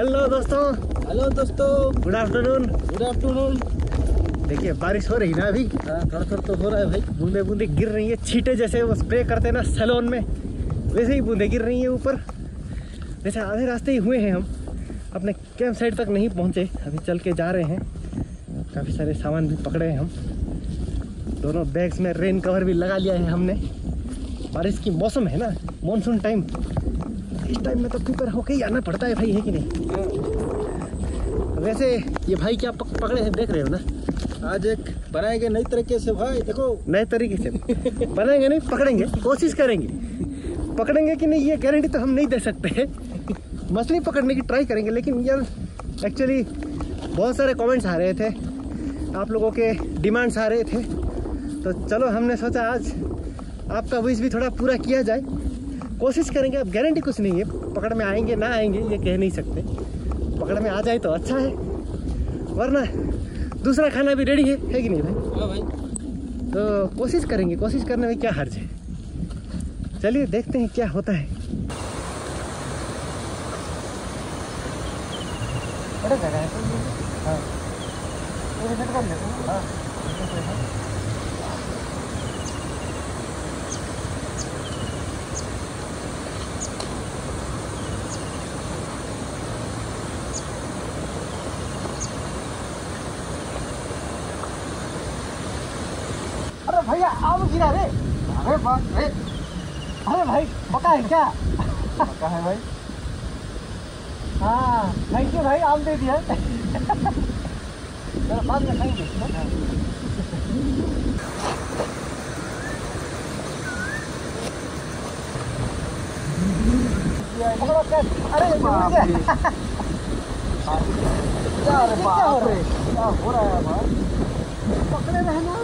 Hello दोस्तों। Hello दोस्तों। Good afternoon good afternoon देखिए बारिश हो रही ना अभी? थोड़ा थोड़ा तो हो रहा है भाई। बूंदे बूंदे गिर रही है छीटे जैसे वो स्प्रे करते हैं ना सैलून में। वैसे ही बूंदे गिर रही हैं ऊपर। वैसे आधे रास्ते ही हुए हैं हम। अपने कैंप साइड तक नहीं पहुँचे। अभी चल के जा रहे हैं। काफ़ी सारे सामान भी पकड़े हैं हम। दोनों बैग्स में रेन कवर भी लगा लिया है हमने। बारिश की मौसम है ना? मानसून टाइम इस टाइम में तो प्रिपेयर होके ही आना पड़ता है भाई है कि नहीं? वैसे ये भाई क्या पक, पकड़े हैं देख रहे हो ना? आज एक बनाएँगे नई तरीके से भाई देखो। नए तरीके से। बनाएँगे नहीं पकड़ेंगे कोशिश करेंगे। पकड़ेंगे कि नहीं ये गारंटी तो हम नहीं दे सकते। मछली पकड़ने की ट्राई करेंगे लेकिन यार एक्चुअली बहुत सारे कमेंट्स आ रहे थे। आप लोगों के डिमांड्स आ रहे थे। तो चलो हमने सोचा आज आपका विश भी थोड़ा पूरा किया जाए। कोशिश करेंगे अब गारंटी कुछ नहीं है। पकड़ में आएँगे ना आएँगे ये कह नहीं सकते। पकड़ में आ जाए तो अच्छा है। वरना दूसरा खाना भी रेडी है है कि नहीं भाई? हाँ भाई। तो कोशिश करेंगे कोशिश करने में क्या हर्ज है? चलिए देखते हैं क्या होता है। बड़ा जगह है तो। हाँ। ये visit कर लेते हैं। हाँ। अरे भैया आम रे। अरे बाप रे। अरे भाई पका है क्या? पक्का है भाई। हाँ थैंक यू भाई आम दे दिया। चलो बाद में खाएँगे। अरे बाप रे। क्या हो रहा है? रहा भाई पकड़े रहना।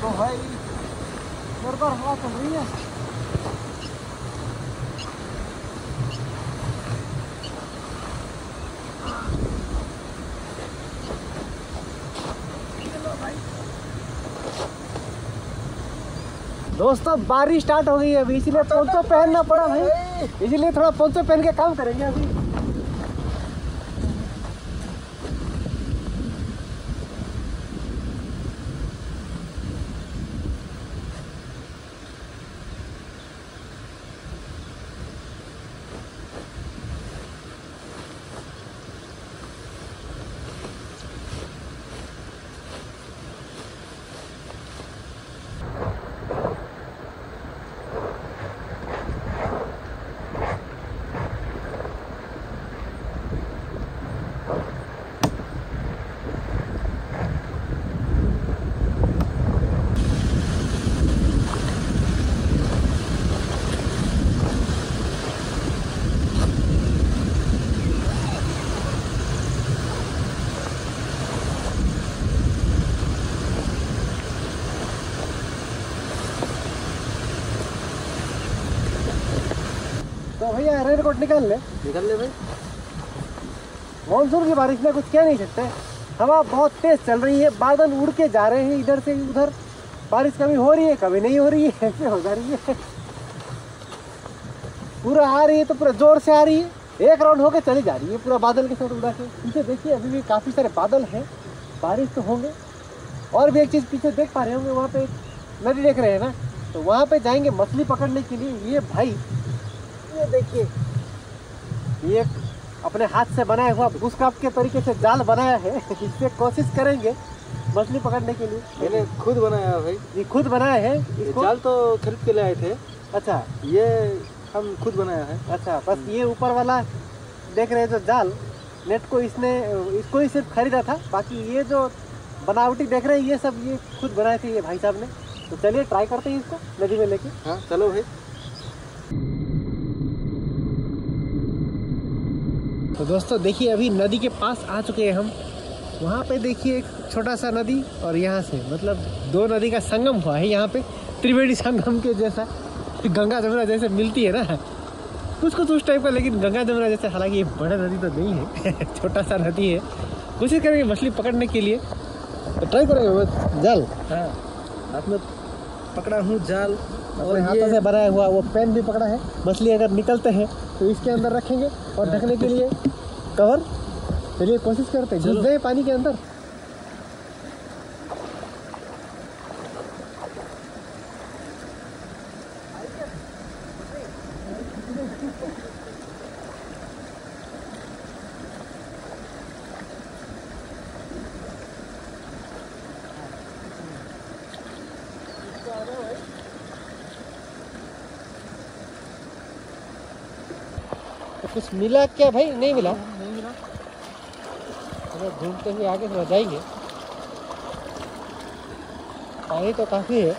तो भाई ज़ोर पर हवा चल रही है। दोस्तों बारिश स्टार्ट हो गई है अभी इसीलिए पोंचो पहनना पड़ा भाई। इसीलिए थोड़ा पोंचो पहन के काम करेंगे अभी तो भैया रेन कोट निकाल ले। निकल ले भाई। मानसून की बारिश में कुछ कह नहीं सकते। हवा बहुत तेज चल रही है बादल उड़ के जा रहे हैं इधर से उधर। बारिश कभी हो रही है कभी नहीं हो रही है ऐसे हो जा रही है। पूरा आ रही है तो पूरा ज़ोर से आ रही है। एक राउंड होके चली जा रही है पूरा बादल के साथ उड़ा के। पीछे देखिए अभी भी काफ़ी सारे बादल हैं। बारिश तो होंगे। और भी एक चीज़ पीछे देख पा रहे होंगे वहाँ पे नदी देख रहे हैं ना। तो वहाँ पे जाएँगे मछली पकड़ने के लिए। ये भाई ये देखिए। ये एक अपने हाथ से बनाया हुआ बुशक्राफ्ट के तरीके से जाल बनाया है। इससे कोशिश करेंगे मछली पकड़ने के लिए। मैंने खुद बनाया है भाई। ये खुद बनाया है इसको? जाल तो खरीद के ले आए थे। अच्छा। ये हम खुद बनाया है। अच्छा बस ये ऊपर वाला देख रहे हैं जो जाल नेट को इसने इसको ही सिर्फ़ खरीदा था। बाकी ये जो बनावटी देख रहे हैं ये सब ये खुद बनाए थे ये भाई साहब ने। तो चलिए ट्राई करते हैं इसको नदी में लेके। हाँ चलो भाई। तो दोस्तों देखिए अभी नदी के पास आ चुके हैं हम। वहाँ पे देखिए एक छोटा सा नदी और यहाँ से मतलब दो नदी का संगम हुआ है यहाँ पे त्रिवेणी संगम के जैसा। गंगा जमुना जैसे मिलती है ना। कुछ कुछ उस टाइप का लेकिन गंगा जमुना जैसे हालाँकि ये बड़ा नदी तो नहीं है छोटा सा नदी है। कोशिश करेंगे मछली पकड़ने के लिए। तो ट्राई करेंगे जाल। हाँ। में पकड़ा हूँ जाल। अपने हाथों से बनाया हुआ वो पेन भी पकड़ा है। मछली अगर निकलते हैं तो इसके अंदर रखेंगे और ढकने के लिए कवर। चलिए कोशिश करते हैं। घुस गए पानी के अंदर। कुछ मिला क्या भाई? नहीं मिला? नहीं मिला। ढूंढते हुए आगे थोड़ा जाएँगे पानी तो काफ़ी है।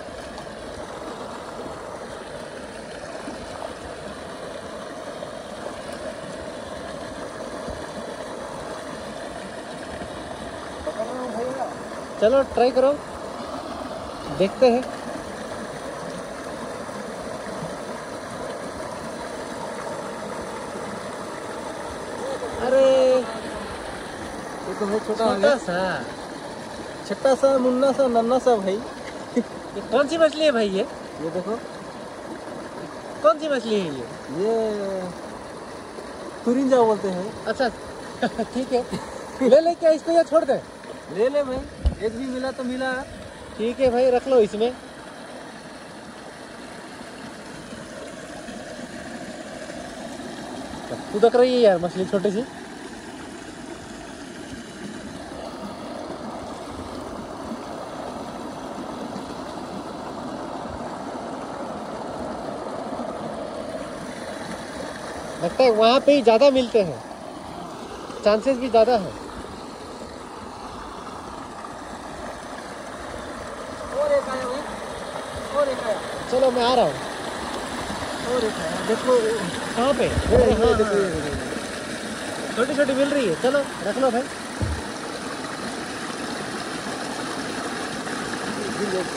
चलो ट्राई करो। देखते हैं अरे ये तो छोटा छोटा सा। छोटा सा मुन्ना सा नन्ना सा भाई। ये कौन सी मछली है भाई ये? ये देखो। कौन सी मछली है ये? ये तुरिंजा बोलते हैं। अच्छा ठीक है। ले ले क्या इसको या छोड़ दे? ले ले भाई। एक भी मिला तो मिला। ठीक है भाई रख लो इसमें। तू दक रही है यार मछली छोटी सी? लगता है वहाँ पे ही ज़्यादा मिलते हैं। चांसेस भी ज़्यादा है। चलो मैं आ रहा हूँ। देखो कहाँ पे? हाँ, हाँ। छोटी छोटी मिल रही है। चलो रख लो भाई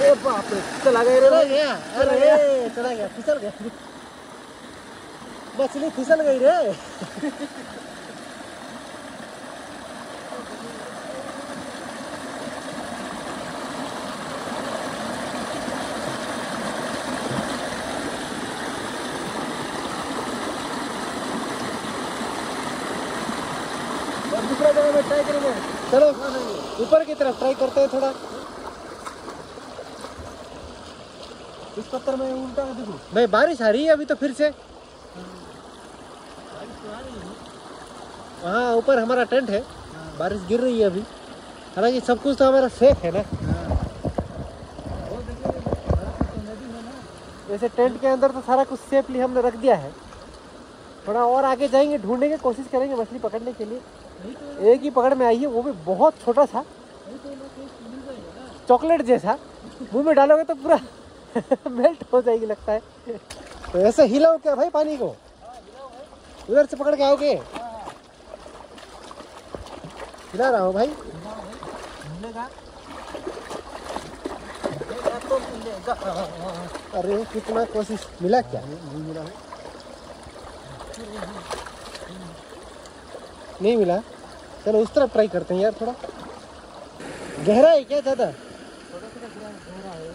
ए बाप रे चला रे चला गया चला गया फिसल गया। मछली फिसल गई रे। दूसरा जगह में ट्राई करेंगे। चलो, ऊपर की तरफ़ ट्राई करते हैं थोड़ा। इस पत्थर में उल्टा देखो। भाई बारिश आ रही है अभी तो फिर से। वहाँ ऊपर हमारा टेंट है। बारिश गिर रही है अभी। हालाँकि सब कुछ तो हमारा सेफ़ है ना। वो देखिए बड़ा सा नदी ना वैसे टेंट के अंदर तो सारा कुछ सेफली हमने रख दिया है। थोड़ा और आगे जाएँगे ढूँढने की कोशिश करेंगे मछली पकड़ने के लिए। एक ही पकड़ में आई है वो भी बहुत छोटा सा। चॉकलेट जैसा। मुँह में डालोगे तो पूरा मेल्ट हो जाएगी लगता है। तो ऐसे हिलाओ क्या भाई पानी को? उधर से पकड़ के आओगे? हिला रहा हूँ भाई। अरे कितना कोशिश, मिला क्या? नहीं मिला। नहीं मिला चलो उस तरफ़ ट्राई करते हैं यार थोड़ा। गहरा है क्या ज़्यादा? थोड़ा थोड़ा गहरा है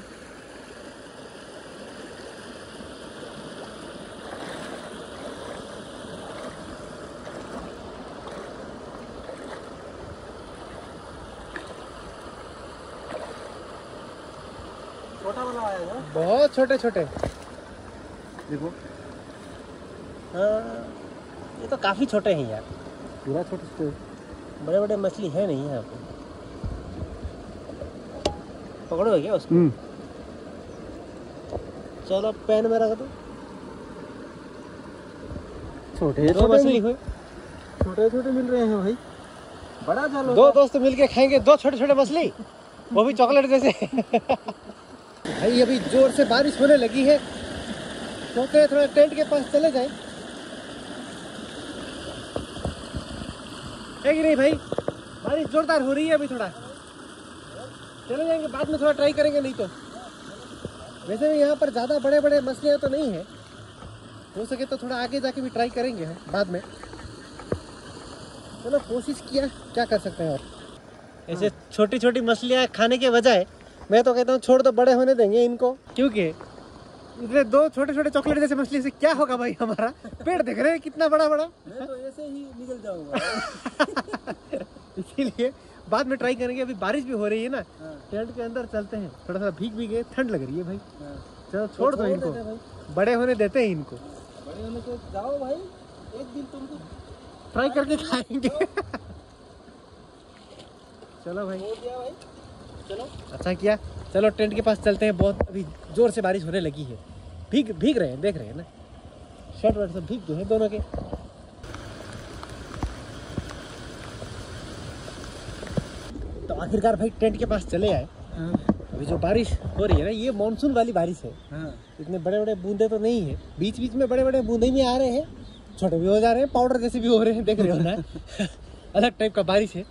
छोटा वाला आया है बहुत छोटे छोटे देखो। हाँ ये तो काफ़ी छोटे हैं यार। पूरा छोटे छोटे बड़े बड़े मछली है नहीं यहाँ पे। पकड़ोगे क्या उसको? हम्म। चलो पेन में रख दो। छोटे दो मछली हुई। छोटे छोटे मिल रहे हैं भाई। बड़ा जाल दो दोस्त मिलके खाएँगे दो छोटे छोटे मछली। वो भी चॉकलेट जैसे। भाई, अभी ज़ोर से बारिश होने लगी है। सोचते हैं थोड़ा टेंट के पास चले जाए। कि नहीं भाई? बारिश जोरदार हो रही है अभी थोड़ा। चले जाएँगे, बाद में थोड़ा ट्राई करेंगे, नहीं तो। वैसे भी यहाँ पर ज़्यादा बड़े बड़े मछलियाँ तो नहीं है। हो सके तो थोड़ा आगे जाके भी ट्राई करेंगे हम, बाद में। चलो, कोशिश किया, क्या कर सकते हैं और। ऐसे छोटी छोटी मछलियाँ खाने के बजाय मैं तो कहता हूँ छोड़ दो बड़े होने देंगे इनको। क्योंकि इतने दो छोटे छोटे चॉकलेट जैसे मछली से क्या होगा भाई हमारा? पेड़ देख रहे हैं कितना बड़ा बड़ा मैं तो ऐसे ही निकल जाऊँगा। इसीलिए बाद में ट्राई करेंगे अभी बारिश भी हो रही है ना। हाँ, टेंट के अंदर चलते हैं। थोड़ा सा भीग भी गए ठंड लग रही है भाई। हाँ। चलो छोड़ दो इनको। बड़े होने देते हैं इनको। बड़े होने को जाओ भाई एक दिन तुमको ट्राई करके खाएँगे। चलो भाई। हो गया भाई। चलो। अच्छा किया। चलो टेंट के पास चलते हैं। बहुत अभी ज़ोर से बारिश होने लगी है। भीग भीग रहे हैं देख रहे हैं ना। शर्ट वर्ट सब भीग गए हैं दोनों के। तो आखिरकार भाई टेंट के पास चले आए। हाँ। अभी जो बारिश हो रही है ना ये मानसून वाली बारिश है। हाँ। इतने बड़े बड़े बूंदे तो नहीं है। बीच बीच में बड़े बड़े बूंदे भी आ रहे हैं। छोटे भी हो जा रहे हैं पाउडर जैसे भी हो रहे हैं देख रहे हो ना। अलग टाइप का बारिश है।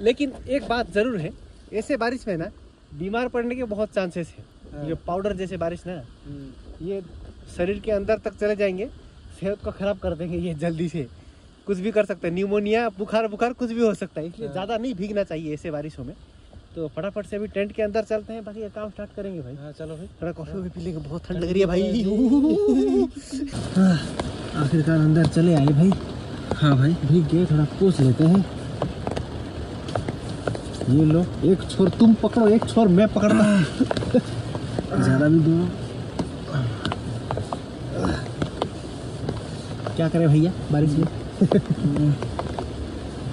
लेकिन एक बात ज़रूर है ऐसे बारिश में ना बीमार पड़ने के बहुत चांसेस है। ये पाउडर जैसे बारिश ना हम्म, ये शरीर के अंदर तक चले जाएँगे सेहत को खराब कर देंगे ये जल्दी से। कुछ भी कर सकते हैं। न्यूमोनिया बुखार बुखार कुछ भी हो सकता है इसलिए हाँ। ज़्यादा नहीं भीगना चाहिए ऐसे बारिशों में। तो फटाफट से अभी टेंट के अंदर चलते हैं बाकी काम स्टार्ट करेंगे भाई। हाँ चलो भाई। थोड़ा कॉफ़ी भी पी लेंगे बहुत ठंड लग रही है भाई। हाँ, आखिरकार अंदर चले आए भाई। हाँ भाई। भीग गए थोड़ा पूछ लेते हैं। ये लो एक छोर तुम पकड़ो एक छोर मैं पकड़ता ज़्यादा भी दो क्या करें भैया बारिश में?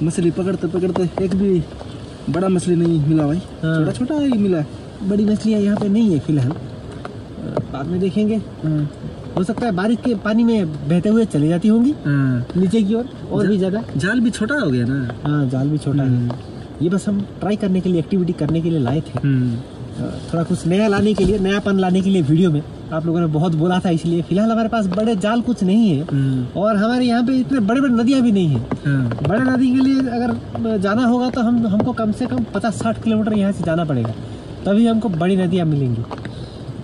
मछली पकड़ते पकड़ते एक भी बड़ा मछली नहीं मिला भाई। हाँ। छोटा छोटा ही मिला बड़ी मछलियाँ यहाँ पे नहीं है फ़िलहाल। बाद में देखेंगे। हाँ। हो सकता है बारिश के पानी में बहते हुए चली जाती होंगी। हाँ। नीचे की ओर और भी ज़्यादा जाल भी छोटा हो गया ना। हाँ जाल भी छोटा है। ये बस हम ट्राई करने के लिए एक्टिविटी करने के लिए लाए थे। हम्म। थोड़ा कुछ नया लाने के लिए नयापन लाने के लिए वीडियो में। आप लोगों ने बहुत बोला था इसलिए। फ़िलहाल हमारे पास बड़े जाल कुछ नहीं है। हम्म, और हमारे यहाँ पे इतने बड़े बड़े नदियाँ भी नहीं है। हाँ। बड़े नदी के लिए अगर जाना होगा तो हम हमको कम से कम पचास साठ किलोमीटर यहाँ से जाना पड़ेगा। तभी हमको बड़ी नदियाँ मिलेंगी।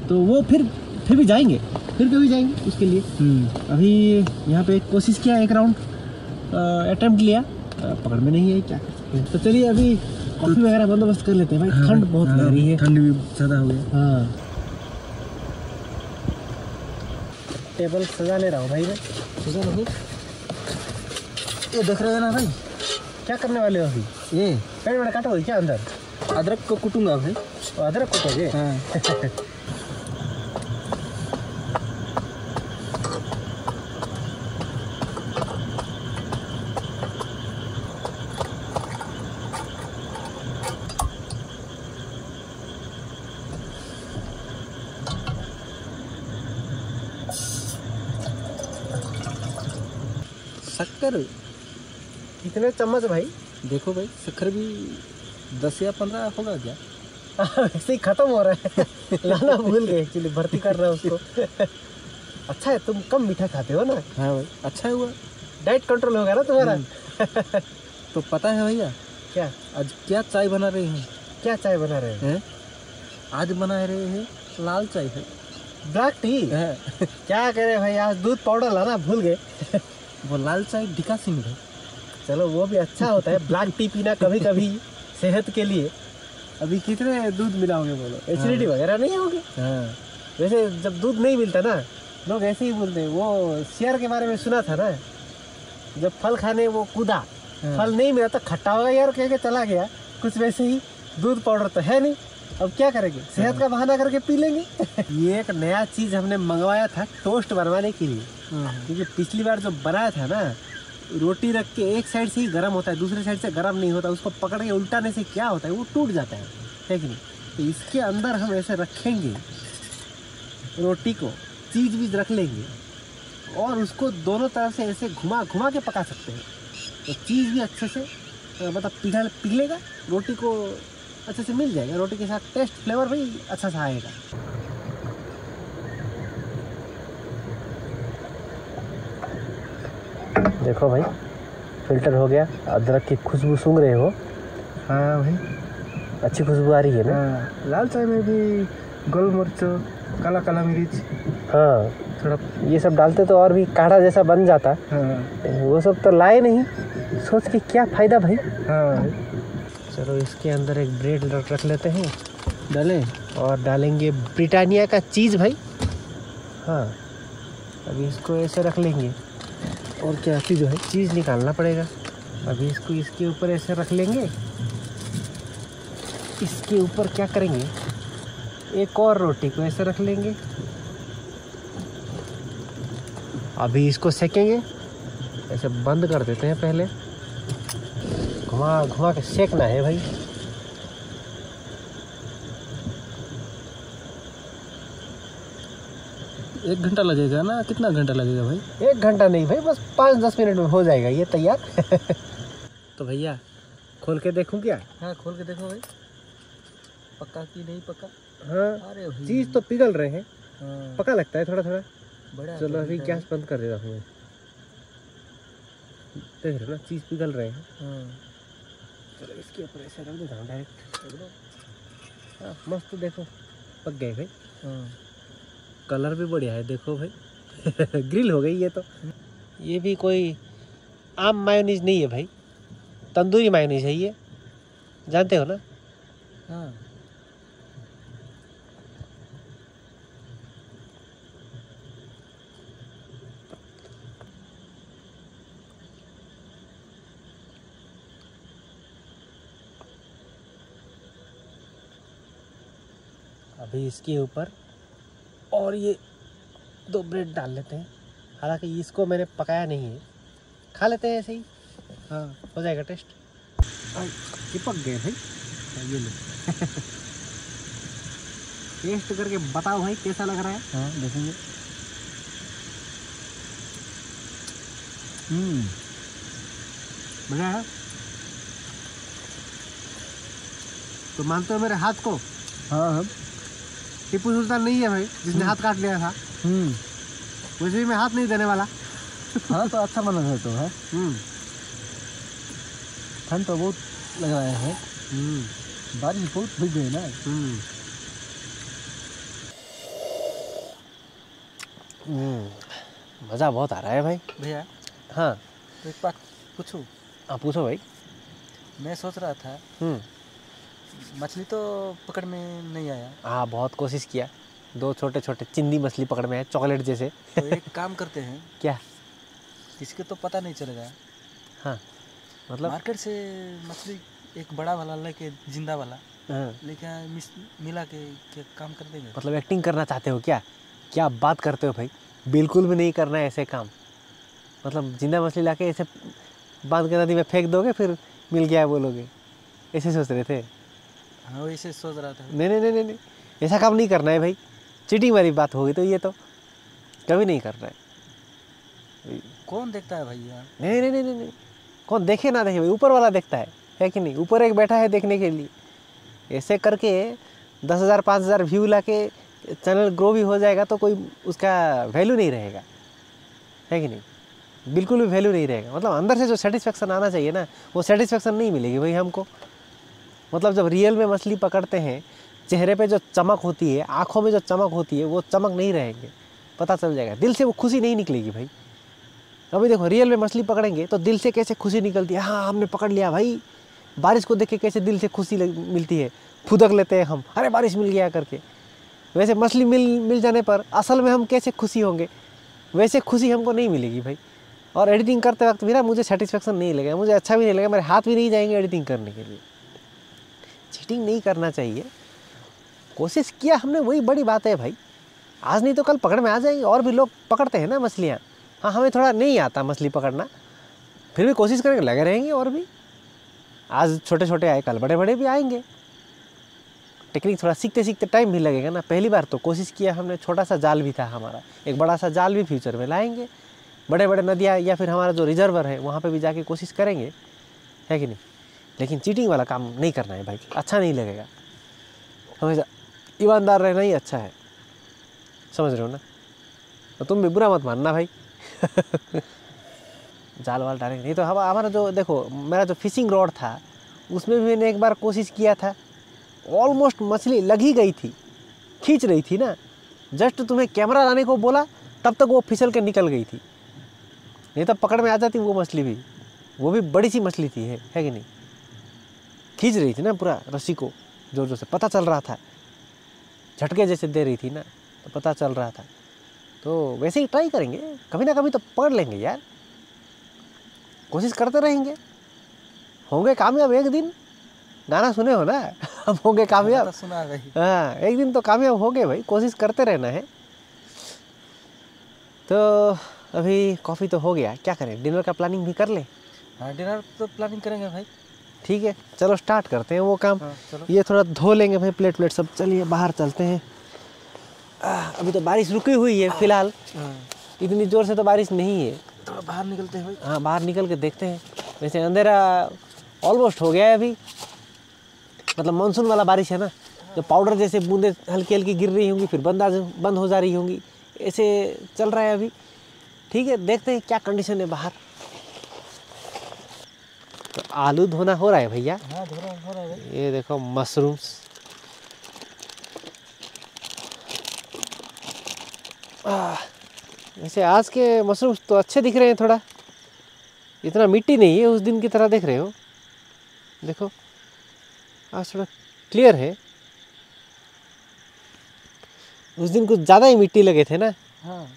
तो वो फिर फिर भी जाएँगे। फिर कभी जाएँगे उसके लिए। हम्म, अभी यहाँ पे कोशिश किया एक राउंड अटेम्प्ट लिया। पकड़ में नहीं आई क्या हैं। तो चलिए अभी कॉफ़ी वगैरह बंदोबस्त कर लेते हैं। भाई हाँ ठंड बहुत हाँ, लग रही है। ठंड भी ज़्यादा हो गया। हाँ। टेबल सजा ले रहा हूँ भाई मैं। सजा नहीं ये देख रहे हैं ना भाई क्या करने वाले हो अभी? ये। पेड़ वेड़ काटा हुई क्या अंदर? अदरक को कुटूँगा भाई अदरक कुटोगे? हाँ शक्कर कितने चम्मच भाई? देखो भाई शक्कर भी दस या पंद्रह होगा क्या? वैसे ही खत्म हो रहा है। लाना भूल गए एक्चुअली भर्ती कर रहा है उसको। अच्छा है तुम कम मीठा खाते हो ना? हाँ भाई अच्छा हुआ। डाइट कंट्रोल होगा ना तुम्हारा? तो पता है भैया क्या? आज क्या चाय बना रहे हैं? क्या चाय बना रहे हो? हैं? आज बना रहे हैं लाल चाय है। ब्लैक टी हैं? क्या करे भाई आज दूध पाउडर लाना भूल गए। वो लाल चाय ढिका सिंह है। चलो वो भी अच्छा होता है। ब्लैक टी पीना कभी कभी सेहत के लिए। अभी कितने दूध मिलाओगे बोलो? एसिडिटी वगैरह नहीं होगी? हाँ। वैसे जब दूध नहीं मिलता ना लोग ऐसे ही बोलते हैं। वो शेयर के बारे में सुना था ना? जब फल खाने वो कूदा हाँ। फल नहीं मिला तो खट्टा होगा यार कह के चला गया। कुछ वैसे ही दूध पाउडर तो है नहीं। अब क्या करेंगे? सेहत का बहाना करके पी लेंगे। ये एक नया चीज़ हमने मंगवाया था टोस्ट बनवाने के लिए। हाँ। क्योंकि पिछली बार जो बनाया था ना रोटी रख के एक साइड से ही गर्म होता है, दूसरे साइड से गर्म नहीं होता, उसको पकड़ के उल्टाने से क्या होता है, वो टूट जाता है है नहीं? तो इसके अंदर हम ऐसे रखेंगे रोटी को, चीज़ बीज रख लेंगे और उसको दोनों तरफ़ से ऐसे घुमा घुमा के पका सकते हैं। तो चीज़ भी अच्छे से मतलब पिघल, पिघलेगा, रोटी को अच्छे से मिल जाएगा, रोटी के साथ टेस्ट, फ्लेवर भी अच्छा सा आएगा। देखो भाई फ़िल्टर हो गया। अदरक की खुशबू सूंघ रहे हो। हाँ भाई। अच्छी खुशबू आ रही है ना? हाँ लाल चाय में भी गोल मिर्च काला काला मिर्च हाँ। थोड़ा ये सब डालते तो और भी काढ़ा जैसा बन जाता। हाँ। वो सब तो लाए नहीं। सोच के क्या फ़ायदा भाई? हाँ चलो इसके अंदर एक ब्रेड रख रख लेते हैं। डालें। और डालेंगे ब्रिटानिया का चीज़ भाई। हाँ। अभी इसको ऐसे रख लेंगे। और क्या फिर जो है, चीज़ निकालना पड़ेगा। अभी इसको, इसके ऊपर ऐसे रख लेंगे। इसके ऊपर क्या करेंगे? एक और रोटी को ऐसे रख लेंगे। अभी इसको सेकेंगे। ऐसे बंद कर देते हैं पहले। घुमा घुमा के सेकना है भाई। एक घंटा लगेगा ना? कितना घंटा लगेगा भाई? एक घंटा नहीं भाई बस पाँच दस मिनट में हो जाएगा ये तैयार। तो भैया खोल के देखूँ क्या? हाँ खोल के देखो भाई। पक्का की नहीं पक्का? हाँ अरे चीज़ तो पिघल रहे हैं। हाँ, पका लगता है थोड़ा थोड़ा बड़ा चलो तो अभी गैस बंद कर देता हूँ देख रहे ना चीज़ पिघल रहे हैं। हाँ। चलो इसके ऊपर ऐसे रख देता हूँ डायरेक्ट हाँ मस्त देखो पक गए भाई। हाँ। कलर भी बढ़िया है देखो भाई। ग्रिल हो गई ये तो। ये भी कोई आम मायोनीज नहीं है भाई। तंदूरी मायोनीज है ये। जानते हो ना? हाँ। अभी इसके ऊपर और ये दो ब्रेड डाल लेते हैं। हालाँकि इसको मैंने पकाया नहीं है। खा लेते हैं ऐसे ही। हाँ हो जाएगा टेस्ट। चिपक गए भाई। हाँ, ये लो। टेस्ट करके बताओ भाई कैसा लग रहा है? हाँ देखेंगे। हम्म। मज़ा आया तो मानते हो मेरे हाथ को? हाँ हाँ। टीपू सुल्तान नहीं है भाई जिसने हाथ काट लिया था। हम्म। वैसे भी मैं हाथ नहीं देने वाला। हाँ तो अच्छा बना है तो है। हम्म। ठंड तो बहुत लग रहा है। हम्म। बारिश बहुत भीग गई ना। मज़ा बहुत आ रहा है भाई। भैया हाँ। तो एक बात पूछूँ? आप पूछो भाई। मैं सोच रहा था हम्म। मछली तो पकड़ में नहीं आया। हाँ बहुत कोशिश किया। दो छोटे छोटे चिंदी मछली पकड़ में है चॉकलेट जैसे। तो एक काम करते हैं। क्या? किसी को तो पता नहीं चलेगा। हाँ मतलब मार्केट से मछली एक बड़ा वाला लेके ज़िंदा वाला। हाँ, लेके मिला के, के काम कर देंगे। मतलब एक्टिंग करना चाहते हो क्या? क्या बात करते हो भाई? बिल्कुल भी नहीं करना है ऐसे काम। मतलब ज़िंदा मछली लाके ऐसे बाँध के नदी में फेंक दोगे फिर मिल गया बोलोगे ऐसे सोच रहे थे। हाँ वैसे सोच रहा था। नहीं नहीं नहीं नहीं ऐसा काम नहीं करना है भाई? चीटिंग वाली बात होगी तो ये तो कभी नहीं करना है। कौन देखता है भैया नहीं नहीं नहीं नहीं नहीं। कौन देखे ना देखे भाई ऊपर वाला देखता है है कि नहीं? ऊपर एक बैठा है देखने के लिए। ऐसे करके दस हज़ार पाँच हज़ार व्यू ला के चैनल ग्रो भी हो जाएगा तो कोई उसका वैल्यू नहीं रहेगा। है कि नहीं? बिल्कुल भी वैल्यू नहीं रहेगा। मतलब अंदर से जो सेटिस्फेक्शन आना चाहिए ना वो सेटिस्फेक्शन नहीं मिलेगी भाई हमको। मतलब जब रियल में मछली पकड़ते हैं, चेहरे पे जो चमक होती है, आँखों में जो चमक होती है, वो चमक नहीं रहेंगे। पता चल जाएगा। दिल से वो खुशी नहीं निकलेगी भाई। अभी देखो, रियल में मछली पकड़ेंगे तो दिल से कैसे खुशी निकलती है? हाँ हमने पकड़ लिया भाई। बारिश को देख के कैसे दिल से खुशी मिलती है। फुदक लेते हैं हम। अरे, बारिश मिल गया करके। वैसे मछली मिल मिल जाने पर असल में हम कैसे खुशी होंगे? वैसे खुशी हमको नहीं मिलेगी भाई। और एडिटिंग करते वक्त भी ना मुझे सेटिस्फेक्शन नहीं लगेगा। मुझे अच्छा भी नहीं लगेगा। मेरे हाथ भी नहीं जाएँगे एडिटिंग करने के लिए। चीटिंग नहीं करना चाहिए। कोशिश किया हमने, वही बड़ी बात है भाई। आज नहीं तो कल पकड़ में आ जाएँगे, और भी लोग पकड़ते हैं ना मछलियाँ। हाँ हमें थोड़ा नहीं आता मछली पकड़ना। फिर भी कोशिश करेंगे, लगे रहेंगे और भी। आज छोटे छोटे आए, कल बड़े बड़े भी आएँगे। टेक्निक थोड़ा सीखते सीखते टाइम भी लगेगा ना। पहली बार तो कोशिश किया हमने छोटा सा जाल भी था हमारा। एक बड़ा सा जाल भी फ्यूचर में लाएँगे। बड़े बड़े नदियाँ या फिर हमारा जो रिजर्वर है, वहाँ पर भी जाके कोशिश करेंगे। है कि नहीं? लेकिन चीटिंग वाला काम नहीं करना है भाई। अच्छा नहीं लगेगा। हमेशा ईमानदार रहना ही अच्छा है। समझ रहे हो ना? तो तुम भी बुरा मत मानना भाई। जाल वाल डालेंगे। नहीं तो हम हमारा जो देखो मेरा जो फिशिंग रॉड था उसमें भी मैंने एक बार कोशिश किया था। ऑलमोस्ट मछली लग ही गई थी। खींच रही थी ना। जस्ट तुम्हें कैमरा लाने को बोला तब तक वो फिसल के निकल गई थी। नहीं तब पकड़ में आ जाती वो मछली भी। वो भी बड़ी सी मछली थी है, है कि नहीं? खींच रही थी ना पूरा रस्सी को ज़ोर ज़ोर से। पता चल रहा था। झटके जैसे दे रही थी ना तो पता चल रहा था। तो वैसे ही ट्राई करेंगे। कभी ना कभी तो पढ़ लेंगे यार। कोशिश करते रहेंगे। होंगे कामयाब एक दिन। गाना सुने हो ना? हम होंगे कामयाब। तो सुना भाई हाँ एक दिन तो कामयाब हो गए भाई। कोशिश करते रहना है। तो अभी कॉफ़ी तो हो गया। क्या करें? डिनर का प्लानिंग भी कर लें? हाँ डिनर तो प्लानिंग करेंगे भाई। ठीक है? चलो स्टार्ट करते हैं वो काम। हाँ ये थोड़ा धो लेंगे भाई प्लेट प्लेट सब। चलिए बाहर चलते हैं। अभी तो बारिश रुकी हुई है फ़िलहाल। हाँ, इतनी ज़ोर से तो बारिश नहीं है। थोड़ा बाहर निकलते हैं भाई। हाँ बाहर निकल के देखते हैं। वैसे अंधेरा ऑलमोस्ट हो गया है अभी। मतलब मानसून वाला बारिश है ना। जो पाउडर जैसे बूंदे हल्की हल्की गिर रही होंगी फिर बंद बंद हो जा रही होंगी। ऐसे चल रहा है अभी। ठीक है देखते हैं क्या कंडीशन है बाहर। तो आलू धोना हो रहा है भैया? हाँ धो रहा हो रहा है। ये देखो मशरूम्स। वैसे आज के मशरूम्स तो अच्छे दिख रहे हैं थोड़ा। इतना मिट्टी नहीं है उस दिन की तरह देख रहे हो। देखो आज थोड़ा क्लियर है। उस दिन कुछ ज़्यादा ही मिट्टी लगे थे ना? हाँ।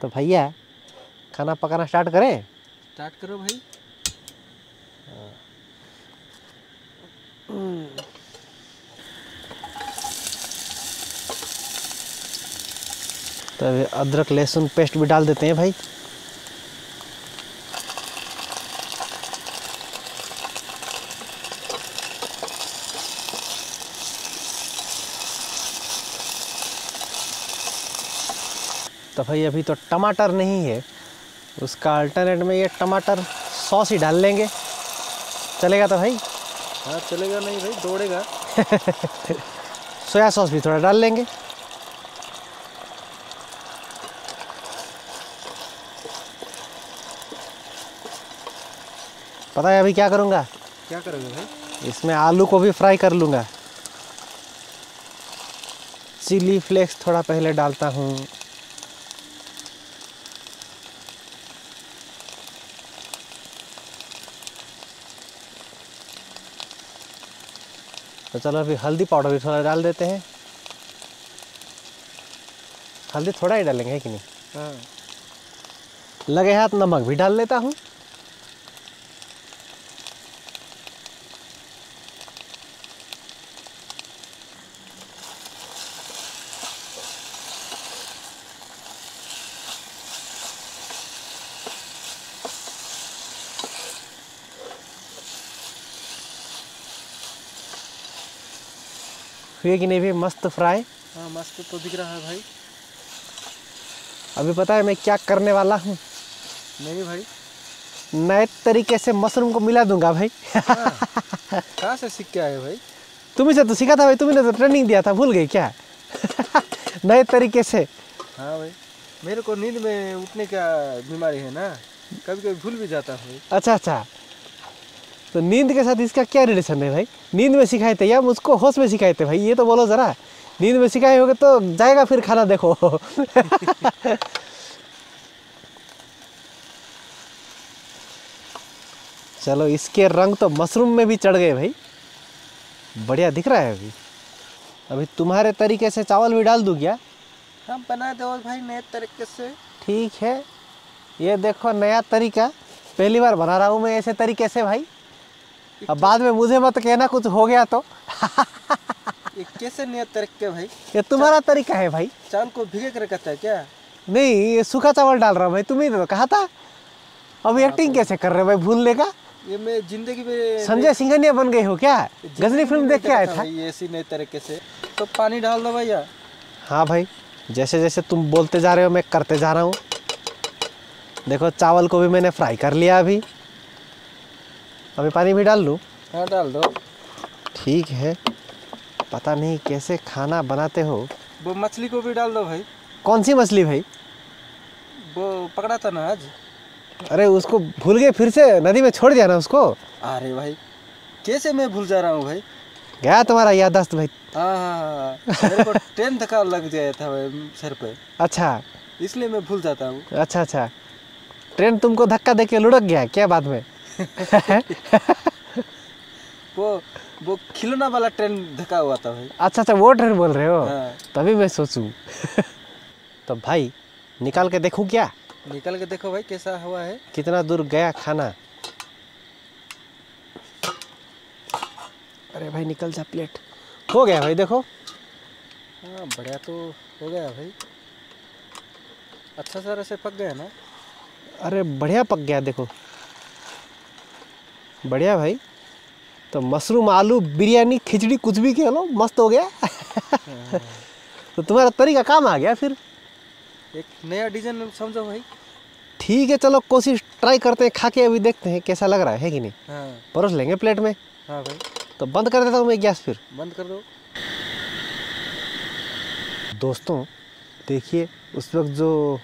तो भैया खाना पकाना स्टार्ट करें? स्टार्ट करो भाई। तो अभी अदरक लहसुन पेस्ट भी डाल देते हैं भाई। तो भाई अभी तो टमाटर नहीं है। उसका अल्टरनेट में ये टमाटर सॉस ही डाल लेंगे। चलेगा तो भाई? हाँ चलेगा नहीं भाई दौड़ेगा सोया सॉस भी थोड़ा डाल लेंगे। पता है अभी क्या करूँगा? क्या करोगे भाई? इसमें आलू को भी फ्राई कर लूँगा। चिली फ्लेक्स थोड़ा पहले डालता हूँ। तो चलो अभी हल्दी पाउडर भी थोड़ा डाल देते हैं। हल्दी थोड़ा ही डालेंगे है कि नहीं? हाँ। लगे हाथ नमक भी डाल लेता हूँ। हुए कि नहीं भी मस्त फ्राई हाँ मस्त तो दिख रहा है भाई। अभी पता है मैं क्या करने वाला हूँ? नहीं भाई। नए तरीके से मशरूम को मिला दूँगा भाई। कहाँ से सीख के आए भाई? तुम्ही से तो सीखा था भाई तुमने तो ट्रेनिंग दिया था भूल गई क्या? नए तरीके से। हाँ भाई। मेरे को नींद में उठने का बीमारी है ना कभी कभी भूल भी जाता हूँ। अच्छा अच्छा। तो नींद के साथ इसका क्या रिलेशन है भाई? नींद में सिखाए थे या मुझको होश में सिखाए थे भाई? ये तो बोलो जरा। नींद में सिखाए होगे तो जाएगा फिर खाना देखो। चलो इसके रंग तो मशरूम में भी चढ़ गए भाई। बढ़िया दिख रहा है अभी। अभी तुम्हारे तरीके से चावल भी डाल दूँ क्या? हम बना दो भाई नए तरीके से। ठीक है। ये देखो नया तरीका। पहली बार बना रहा हूँ मैं ऐसे तरीके से भाई। अब बाद में मुझे मत कहना कुछ हो गया तो। ये कैसे नए तरीके भाई? ये तुम्हारा तरीका है भाई। चाँद को भिगे कर रखा है क्या? नहीं ये सूखा चावल डाल रहा भाई तुम्ही तो कहा था। अभी एक्टिंग कैसे कर रहे हो भाई भूलने का ये मैं ज़िंदगी में संजय सिंघनिया बन गए हो क्या? गजनी फ़िल्म देख के आया था ये ऐसी नए तरीके से। तो पानी डाल दो भैया। हाँ भाई जैसे जैसे तुम बोलते जा रहे हो मैं करते जा रहा हूँ। देखो चावल को भी मैंने फ्राई कर लिया अभी। अभी पानी भी डाल लूँ? हाँ डाल दो। ठीक है। पता नहीं कैसे खाना बनाते हो। वो मछली को भी डाल दो भाई। कौन सी मछली भाई? वो पकड़ा था ना आज। अरे उसको भूल गए फिर से नदी में छोड़ दिया ना उसको? अरे भाई कैसे मैं भूल जा रहा हूँ भाई? गया तुम्हारा याददाश्त भाई। हाँ हाँ हाँ। मेरे को ट्रेन धक्का लग गया था भाई सर पे। अच्छा। इसलिए मैं भूल जाता हूँ। अच्छा अच्छा। ट्रेन तुमको धक्का दे के लुढ़क गया क्या बाद में? वो वो खिलौना वाला ट्रेन धक्का हुआ था भाई। अच्छा अच्छा वो ट्रेन बोल रहे हो? हाँ। तभी मैं सोचूं। तो भाई निकाल के देखूँ क्या? निकल के देखो भाई कैसा हुआ है। कितना दूर गया खाना? अरे भाई निकल जा प्लेट हो गया भाई देखो। हाँ बढ़िया तो हो गया भाई। अच्छा तरह से पक गया ना? अरे बढ़िया पक गया देखो। बढ़िया भाई। तो मशरूम आलू बिरयानी खिचड़ी कुछ भी कह लो मस्त हो गया। तो तुम्हारा तरीका काम आ गया फिर। एक नया डिज़ाइन समझो भाई। ठीक है चलो कोशिश ट्राई करते हैं खा के अभी देखते हैं कैसा लग रहा है, है कि नहीं? हाँ। परोस लेंगे प्लेट में। हाँ भाई। तो बंद कर देता हूँ मैं गैस फिर। बंद कर दो। दोस्तों देखिए उस वक्त जो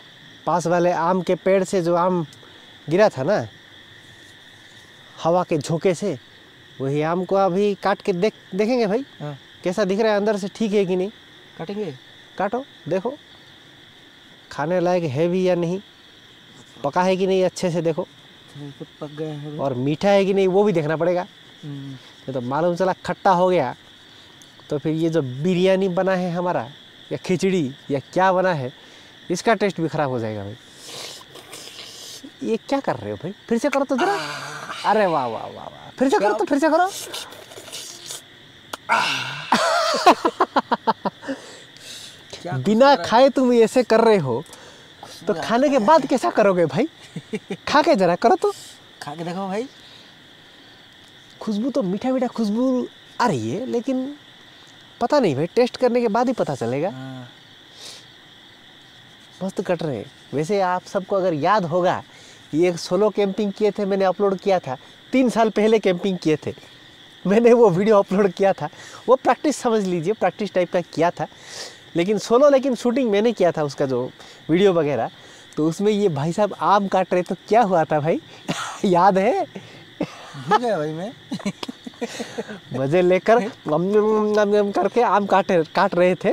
पास वाले आम के पेड़ से जो आम गिरा था ना हवा के झोंके से वही आम को अभी काट के देख देखेंगे भाई। हाँ। कैसा दिख रहा है अंदर से ठीक है कि नहीं? काटेंगे? काटो देखो। खाने लायक है भी या नहीं? पका है कि नहीं अच्छे से देखो। तो पक गए है। और मीठा है कि नहीं वो भी देखना पड़ेगा। हम्म, ये तो मालूम चला खट्टा हो गया। तो फिर ये जो बिरयानी बना है हमारा या खिचड़ी या क्या बना है इसका टेस्ट भी खराब हो जाएगा भाई। ये क्या कर रहे हो भाई? फिर से करो तो जरा। अरे वाह वाह वाह वाह। फिर से करो तो फिर से करो। बिना खाए तुम ऐसे कर रहे हो तो खाने के बाद कैसा करोगे भाई? खा के जरा करो तो। खा के देखो भाई। खुशबू तो मीठा मीठा खुशबू आ रही है लेकिन पता नहीं भाई टेस्ट करने के बाद ही पता चलेगा। हाँ। मस्त कट रहे हैं। वैसे आप सबको अगर याद होगा ये एक सोलो कैंपिंग किए थे मैंने अपलोड किया था। तीन साल पहले कैंपिंग किए थे। मैंने वो वीडियो अपलोड किया था। वो प्रैक्टिस समझ लीजिए प्रैक्टिस टाइप का किया था। लेकिन सोलो लेकिन शूटिंग मैंने किया था उसका जो वीडियो वगैरह। तो उसमें ये भाई साहब आम काट रहे तो क्या हुआ था भाई? याद है? भाई मैं। मज़े लेकर करके आम काटे काट रहे थे।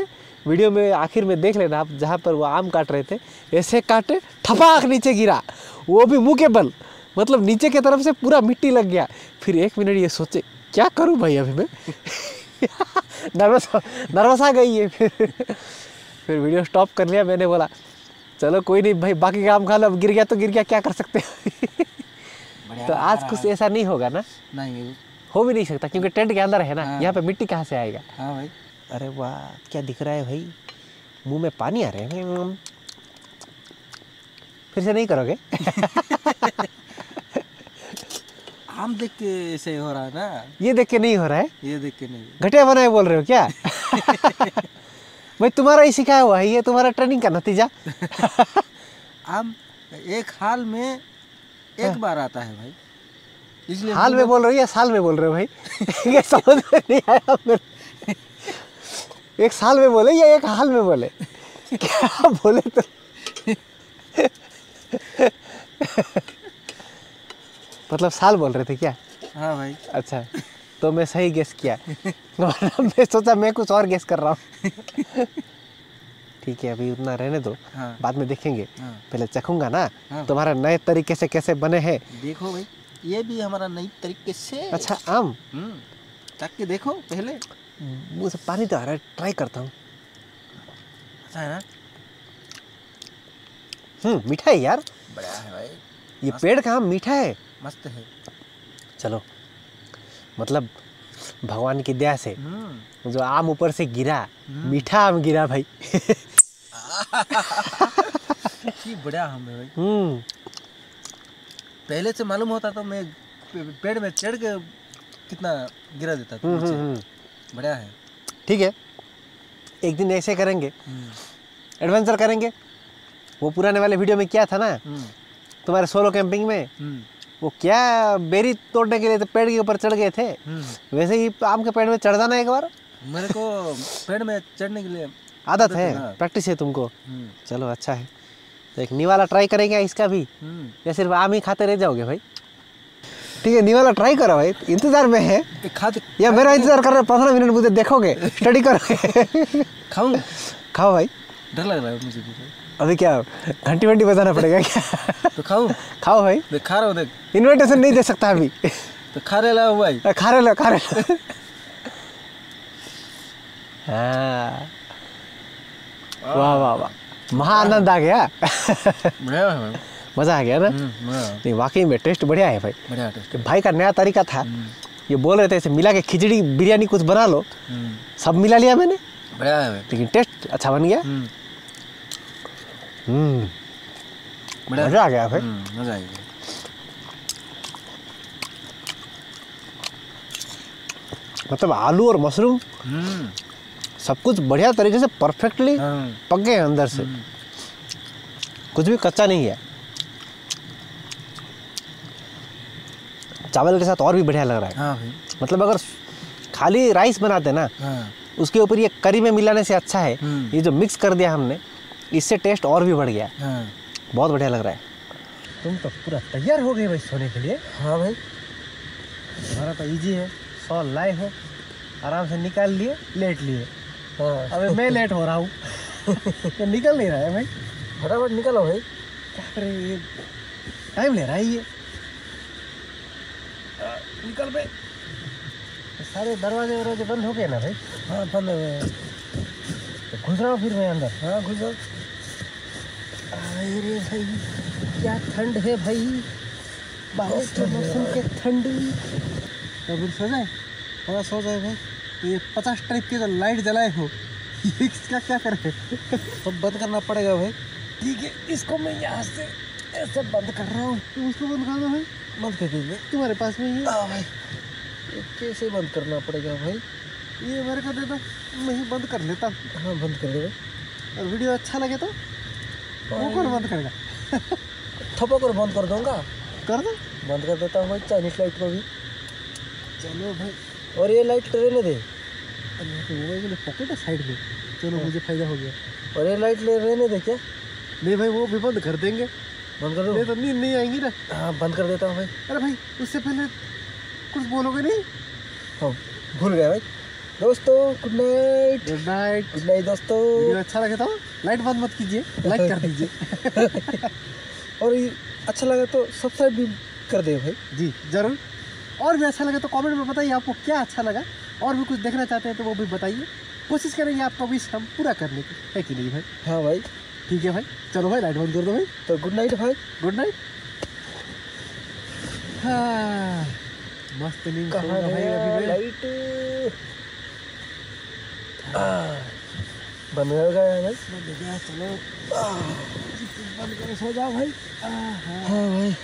वीडियो में आखिर में देख लेना आप जहाँ पर वो आम काट रहे थे ऐसे काटे ठपाक नीचे गिरा। वो भी मुँह के बल। मतलब नीचे की तरफ़ से पूरा मिट्टी लग गया। फिर एक मिनट ये सोचे क्या करूँ भाई अभी मैं? नर्वस नर्वस आ गई है फिर। फिर वीडियो स्टॉप कर लिया मैंने बोला चलो कोई नहीं भाई बाकी काम खा लो अब गिर गया तो गिर गया क्या कर सकते हैं? तो आज कुछ ऐसा नहीं होगा ना? नहीं। हो भी नहीं सकता क्योंकि टेंट के अंदर है ना हाँ। यहाँ पे मिट्टी कहाँ से आएगा? हाँ भाई। अरे वाह क्या दिख रहा है भाई? मुँह में पानी आ रहे हैं। फिर से नहीं करोगे? आम देख के ऐसे हो रहा है ना। ये देख के नहीं हो रहा है? ये देख के नहीं। घटिया बनाए बोल रहे हो क्या? भाई तुम्हारा ही सिखाया हुआ है ये तुम्हारा ट्रेनिंग का नतीजा। आम एक हाल में एक बार आता है भाई। इसलिए हाल में बोल रहे हो या साल में बोल रहे हो भाई? ये समझ में नहीं आया मेरे एक साल में बोले या एक हाल में बोले? क्या बोले तो? मतलब साल बोल रहे थे क्या? हाँ भाई। अच्छा तो मैं सही गेस किया। मैं सोचा मैं कुछ और गेस कर रहा हूँ। ठीक है अभी उतना रहने दो। हाँ। बाद में देखेंगे। हाँ। पहले चखूँगा ना? हाँ। तुम्हारा नए तरीके से कैसे बने हैं? देखो भाई ये भी हमारा नई तरीके से। अच्छा आम। हम्म चख के देखो पहले। मुझे पानी तो आ रहा है ट्राई करता हूँ। अच्छा है ना? हम्म मीठा है यार। बढ़िया है भाई। ये पेड़ का आम मीठा है? मस्त है। चलो। मतलब भगवान की दया से। हम्म। जो आम ऊपर से गिरा हम्म। मीठा आम गिरा भाई। की बढ़िया हम है भाई। हम्म। पहले से मालूम होता तो मैं पेड़ में चढ़ के कितना गिरा देता था। बढ़िया है। ठीक है। एक दिन ऐसे करेंगे। एडवेंचर करेंगे। वो पुराने वाले वीडियो में क्या था ना? हम्म, तुम्हारे सोलो कैंपिंग में? हम्म, वो क्या बेरी तोड़ने के लिए तो पेड़ के ऊपर चढ़ गए थे? हम्म। वैसे ही आम के पेड़ में चढ़ जाना एक बार। मेरे को पेड़ में चढ़ने के लिए आदत है हाँ। प्रैक्टिस है तुमको। हम्म, चलो अच्छा है। तो एक निवाला ट्राई करेंगे इसका भी। या सिर्फ़ आम ही खाते रह जाओगे भाई? ठीक है निवाला ट्राई करो भाई। इंतज़ार में है। या मेरा इंतज़ार कर रहे पंद्रह मिनट मुझे देखोगे। स्टडी करोगे खाऊं? खाओ भाई। डर लग रहा है मुझे। अभी क्या घंटी वंटी बजाना पड़ेगा क्या? तो खाऊं। खाओ भाई। देख खा रहा हूँ देख। इनविटेशन नहीं दे सकता अभी। तो खा रहे ला हुआ ही खा रहे लो खा रहे लो हाँ। वाह वाह वाह। महा आनंद आ गया। है भाई। मज़ा आ गया ना? हम्म, नहीं वाकई में टेस्ट बढ़िया है भाई। बढ़िया टेस्ट भाई का नया तरीका था। ये बोल रहे थे ऐसे मिला के खिचड़ी बिरयानी कुछ बना लो। हम्म, सब मिला लिया मैंने। बढ़िया है लेकिन टेस्ट अच्छा बन गया। हम्म, हम्म। मज़ा आ गया भाई। हम्म, मज़ा आएगा मतलब आलू और मशरूम हम्म, सब कुछ बढ़िया तरीके से परफेक्टली हाँ, पक गए अंदर से। कुछ भी कच्चा नहीं है। चावल के साथ और भी बढ़िया लग रहा है। हाँ मतलब अगर खाली राइस बनाते ना हाँ। उसके ऊपर ये करी में मिलाने से अच्छा है। हम्म। ये जो मिक्स कर दिया हमने इससे टेस्ट और भी बढ़ गया। हाँ। बहुत बढ़िया लग रहा है। तुम तो पूरा तैयार हो गए भाई सोने के लिए। हाँ भाई। हमारा तो इजी है। सौ लाए हो। आराम से निकाल लिए लेट लिए। हाँ। अबे मैं लेट हो रहा हूँ। तो निकल नहीं रहा है भाई। फटाफट निकलो भाई। क्या करें ये टाइम ले रहा है ये। निकल भाई। सारे दरवाजे वरवाजे बंद हो गए ना भाई? हाँ बंद हो गए। घुस रहा हूँ फिर मैं अंदर। हाँ घुस जाओ अरे भाई क्या ठंड है भाई? बाहर के मौसम के ठंड। तो फिर सो जाए हाँ सो जाए भाई। तो ये पचास टाइप के जो लाइट जलाए हो ये इसका क्या करें? सब बंद करना पड़ेगा भाई। ठीक है इसको मैं यहाँ से ऐसे बंद कर रहा हूँ। तुम उसको बंद कर दो भाई। बंद कर दीजिए। तुम्हारे पास में ये हाँ। भाई। कैसे बंद करना पड़ेगा भाई? ये मेरे को दे दो मैं ही बंद कर लेता। हूँ हाँ बंद कर देगा और वीडियो अच्छा लगे तो कौन बंद करेगा थपक कर बंद कर दूँगा। कर दो। बंद कर देता हूँ भाई चाइनीस लाइट को भी। चलो भाई। और ये लाइट रहने दे। पॉकेट है साइड में। चलो मुझे फ़ायदा हो गया। और ये लाइट ले रहने दे क्या? नहीं भाई वो भी बंद कर देंगे। बंद कर नहीं दो तो नींद नहीं आएँगी ना। हाँ बंद कर देता हूँ भाई। अरे भाई उससे पहले कुछ बोलोगे नहीं? हाँ भूल गया भाई। दोस्तों good night good night good night दोस्तों. वीडियो अच्छा लगे तो लाइट बंद मत कीजिए लाइक कर दीजिए। और अच्छा लगा तो सब्सक्राइब भी कर दे भाई। जी ज़रूर। और भी अच्छा लगे तो कमेंट में बताइए आपको क्या अच्छा लगा। और भी कुछ देखना चाहते हैं तो वो भी बताइए। कोशिश करेंगे आपका विश हम पूरा करने की। है कि नहीं भाई? हाँ भाई। ठीक है भाई। चलो भाई लाइट बंद कर दो भाई। तो गुड नाइट भाई। गुड नाइट हाँ मस्त नींद भाई अभी लाइट बंद हो गया भाई बंद हो गया चलो बंद करो सो जाओ भाई। हाँ। हाँ भाई।